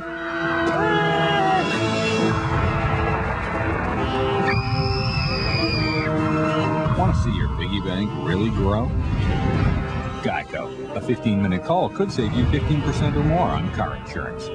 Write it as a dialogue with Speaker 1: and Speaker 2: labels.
Speaker 1: Want to see your piggy bank really grow? Geico. A 15 minute call could save you 15% or more on car insurance.